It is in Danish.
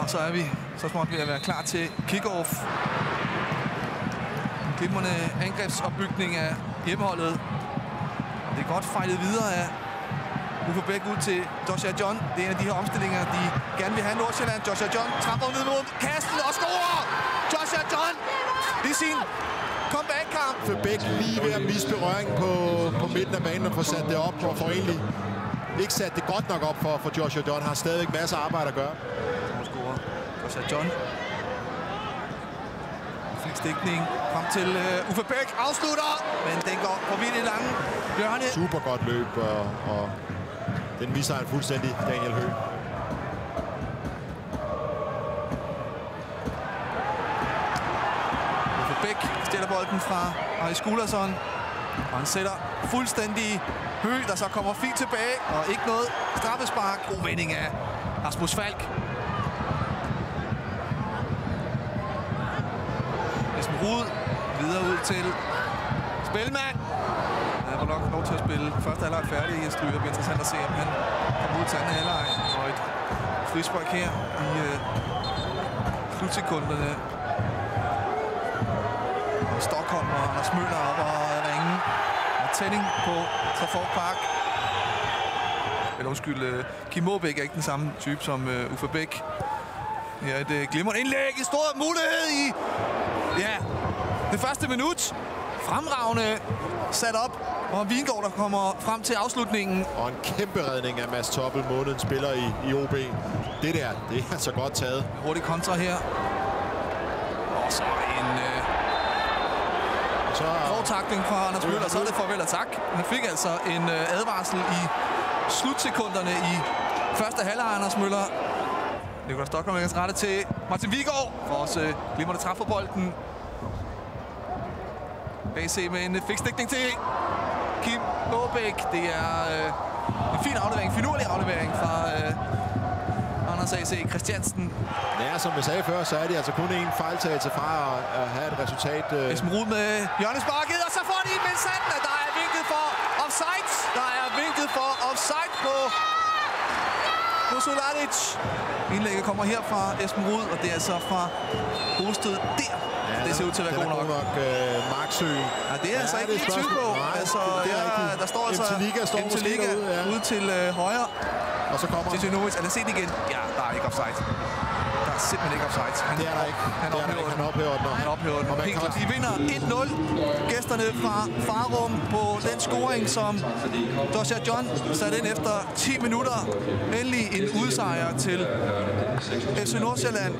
Og så er vi så småt ved at være klar til kickoff. En glimrende angrebsopbygning af hjemmeholdet. Og det er godt fejlet videre af Uffe Bæk ud til Joshua John. Det er en af de her omstillinger, de gerne vil have Nordsjælland. Joshua John tramper ned mod kasten og scorer! Joshua John i sin comeback-kamp. Uffe Bæk lige ved at miste berøringen på, på midten af banen og få sat det op og få egentlig ikke sat det godt nok op for, for Joshua John. Har stadigvæk masser af arbejde at gøre. Joshua John. Fin stikning frem til uh, Uffe Bæk. Afslutter, men den går forbi det lange hjørne. Super godt løb, og, og den viser han fuldstændig, Daniel Høgh. Uffe Bæk stiller bolden fra Aris Gulason. Og han sætter fuldstændig Hø, der så kommer fint tilbage. Og ikke noget straffespark. God vending af Rasmus Falk. Rud videre ud til Spilmand. Han var nok lov til at spille første halvleg færdig i Stryger. Det bliver interessant at se, om han kommer ud til anden halvleg. Og et frispark her i øh, slutsekunderne. Og Stockholm og Anders Møller op og ringe. Og tænding på Trafford Park. Eller undskyld, øh, Kim Aabæk er ikke den samme type som øh, Uffe Bæk. Her er et øh, glimrende indlæg. En stor mulighed i ja, det første minut. Fremragende sat op. Og Vingård, der kommer frem til afslutningen. Og en kæmpe redning af Mads Toppel, månedens spiller i, i OB. Det der, det er altså godt taget. Hurtig kontra her. Og så en øh, Så grov takling fra Anders Møller. Så er det farvel og tak. Han fik altså en øh, advarsel i slutsekunderne i første halvleg, Anders Møller. Nikolaj Stockholm lægger rette til Martin Vigård. For også øh, glimrende træf på bolden. AC med en fikstikning til Kim Båbæk. Det er øh, en fin aflevering, finurlig aflevering fra øh, Anders A.C. Christiansen. ja, som jeg sagde før, så er det altså kun en fejltagelse fra at, at have et resultat. Øh, Esben Ruud med hjørnesparket, og så får de en Vincent, at der er vinket for offside. Der er vinket for offside på på Solaric. Indlægget kommer her fra Esben Ruud, og det er altså fra hovedstød der. Ja, det ser ud til at være god er nok. nok. Øh, Marksø. Ja, det er altså Ja, ikke det er lige tvivl på. Altså, det er der, der står altså Mtiliga står måske Mtiliga derude, ja. ude til øh, højre. Og så kommer Til os se det igen. Ja, der er ikke offside. Er simpelthen ikke offside. Han, Det er der ikke. Han Det er ophæver den. Han ophæver den. Han ophæver den. Helt klart. De vinder 1-0. Gæsterne fra Farum på den scoring, som Joshua John satte ind efter 10 minutter. Endelig en udsejr til FC Nordsjælland.